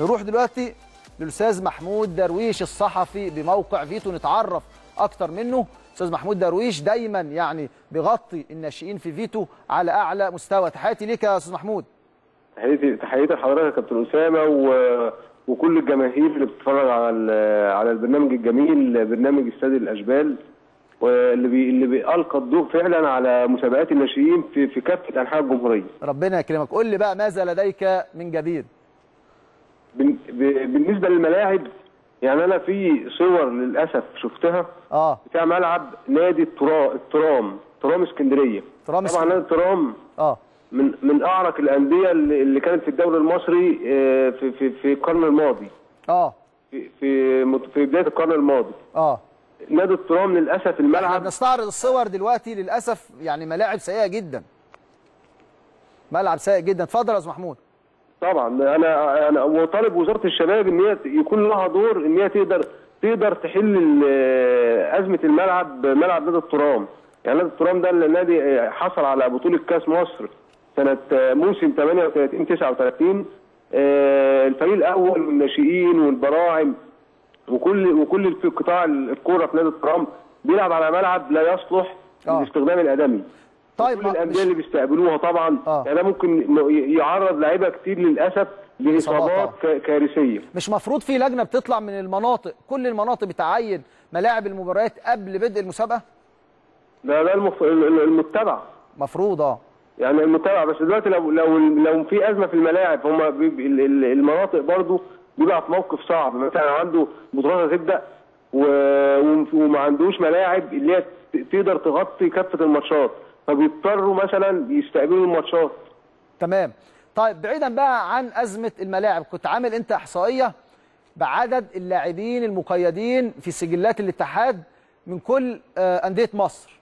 نروح دلوقتي للأستاذ محمود درويش الصحفي بموقع فيتو نتعرف أكتر منه أستاذ محمود درويش دايما يعني بيغطي الناشئين في فيتو على أعلى مستوى تحياتي ليك يا أستاذ محمود تحياتي تحياتي لحضرتك يا كابتن أسامة و... وكل الجماهير اللي بتتفرج على ال... على البرنامج الجميل برنامج استاد الأشبال واللي بي... اللي بيلقى الضوء فعلا على مسابقات الناشئين في في كافة أنحاء الجمهورية. ربنا يكرمك قول لي بقى ماذا لديك من جديد. بالنسبة للملاعب يعني أنا في صور للأسف شفتها آه. بتاع ملعب نادي الترا... الترام ترام اسكندرية. ترام طبعا نادي الترام آه. من من أعرق الأندية اللي اللي كانت في الدوري المصري آه، في في في القرن الماضي. آه. في في في بداية القرن الماضي. آه. نادي الترام للأسف إحنا الملعب بنستعرض الصور دلوقتي للأسف يعني ملاعب سيئة جدا. ملعب سيء جدا. اتفضل يا أستاذ محمود. طبعا. أنا أنا وطالب وزارة الشباب إن هي يكون لها دور إن هي تقدر تقدر تحل أزمة الملعب ملعب نادي الترام. يعني نادي الترام ده النادي حصل على بطولة كأس مصر سنة موسم 38 39 آه، الفريق الأول والناشئين والبراعم وكل وكل في قطاع الكورة في نادي الترام بيلعب على ملعب لا يصلح آه. للاستخدام الأدمي. طيب كل الأندية اللي بيستقبلوها طبعا آه. يعني ده ممكن يعرض لعيبة كتير للأسف لإصابات كارثية. مش مفروض في لجنة بتطلع من المناطق كل المناطق بتعين ملاعب المباريات قبل بدء المسابقة؟ ده ده المف... المتبع. مفروض آه. يعني المتابعه بس دلوقتي لو لو لو في أزمة في الملاعب هم المناطق برضو بيبقى في موقف صعب. مثلا عنده بطولات هتبدأ وما عندوش ملاعب اللي هي تقدر تغطي كافة الماتشات. فبيضطروا مثلا يستقبلوا الماتشات. تمام. طيب بعيدا بقى عن أزمة الملاعب كنت عامل أنت إحصائية بعدد اللاعبين المقيدين في سجلات الاتحاد من كل آه، أندية مصر.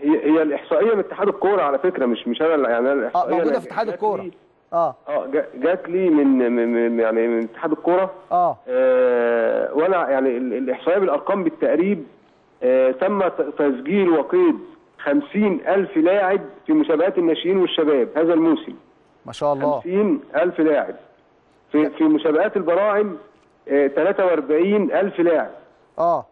هي هي الإحصائية من اتحاد الكورة على فكرة مش مش أنا يعني أنا آه الإحصائية موجودة أنا في اتحاد الكورة. آه. آه جا- جات لي من من- يعني من اتحاد الكورة. آه. آه، وأنا يعني ال- الإحصائية بالأرقام بالتقريب آه، تم تسجيل وقيد 50 ألف لاعب في مسابقات الناشئين والشباب هذا الموسم. ما شاء الله. 50 ألف لاعب. في في مسابقات البراعم آه، 43 ألف لاعب. آه.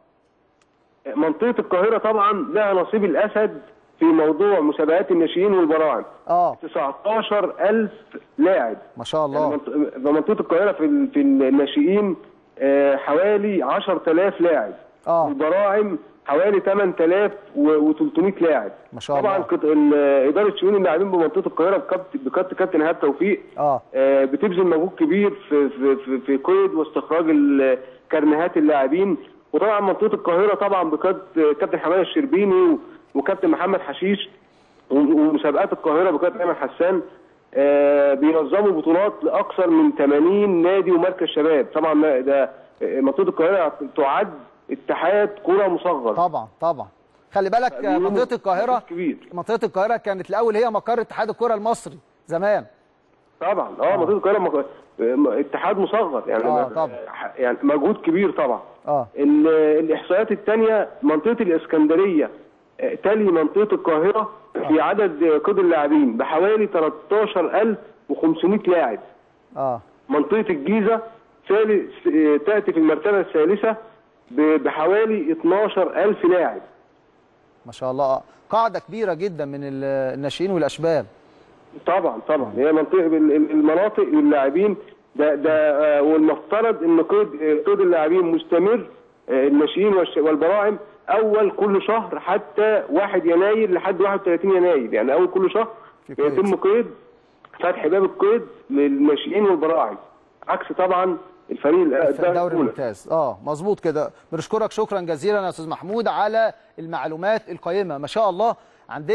آه، منطقة القاهرة طبعا لها نصيب الأسد في موضوع مسابقات الناشئين والبراعم. آه. 19 ألف لاعب. ما شاء يعني الله. منط- منطقة القاهرة في في الناشئين آه، حوالي 10000 لاعب. آه. البراعم حوالي 8300 لاعب. ما شاء طبعا الله. ال- إدارة شؤون اللاعبين بمنطقة القاهرة بكابت- بقياده كابتن ايهاب توفيق آه. آه، بتبذل مجهود كبير في في في, في قيد واستخراج كرنيهات اللاعبين. وطبعا منطقة القاهرة طبعا بقياده كابتن حماده الشربيني وكابتن محمد حشيش ومسابقات القاهرة بقياده أيمن حسان آه، بينظموا بطولات لأكثر من 80 نادي ومركز شباب. طبعا ده منطقة القاهرة تعد اتحاد كرة مصغر طبعا طبعا. خلي بالك آه، منطقة القاهرة منطقة القاهرة كانت الأول هي مقر اتحاد الكرة المصري زمان. طبعا آه منطقة القاهرة مك- م- اتحاد مصغر يعني آه، طبعا. يعني مجهود كبير طبعا. آه. ال- الإحصائيات الثانية منطقة الإسكندرية آه، تلي منطقة القاهرة في عدد آه، قيد اللاعبين بحوالي 13500 لاعب. آه. منطقة الجيزة ثالث آه، تأتي في المرتبة الثالثة بحوالي 12000 لاعب. ما شاء الله. قاعدة كبيرة جدا من ال- الناشئين والاشبال طبعا طبعا. هي منطقة ال- ال- المناطق واللاعبين. ده ده آه، والمفترض إن قيد قيد اللاعبين مستمر آه، الناشئين والبراعم أول كل شهر حتى 1 يناير لحد 31 يناير. يعني أول كل شهر. يتم قيد فتح باب القيد للناشئين والبراعم. عكس طبعا الفريق في الدوري. الممتاز. آه مظبوط كده. بنشكرك. شكرا جزيلا يا أستاذ محمود على المعلومات القيمة. ما شاء الله عندنا